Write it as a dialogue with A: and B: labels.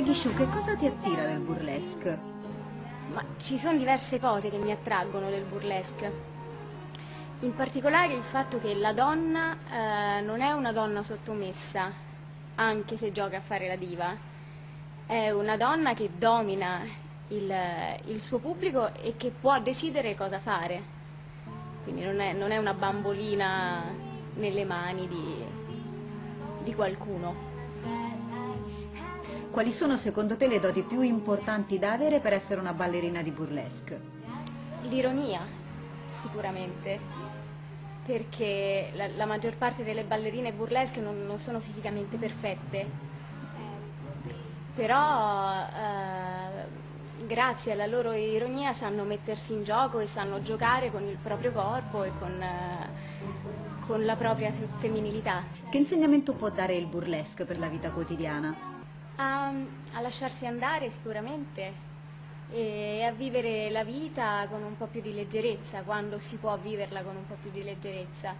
A: Mishu, che cosa ti attira del burlesque?
B: Ma ci sono diverse cose che mi attraggono del burlesque. In particolare il fatto che la donna eh, non è una donna sottomessa, anche se gioca a fare la diva, è una donna che domina il, il suo pubblico e che può decidere cosa fare. Quindi non è, non è una bambolina nelle mani di, di qualcuno.
A: Quali sono secondo te le doti più importanti da avere per essere una ballerina di burlesque?
B: L'ironia, sicuramente, perché la, la maggior parte delle ballerine burlesque non, non sono fisicamente perfette, però eh, grazie alla loro ironia sanno mettersi in gioco e sanno giocare con il proprio corpo e con, eh, con la propria femminilità.
A: Che insegnamento può dare il burlesque per la vita quotidiana?
B: A, a lasciarsi andare sicuramente e a vivere la vita con un po' più di leggerezza, quando si può viverla con un po' più di leggerezza.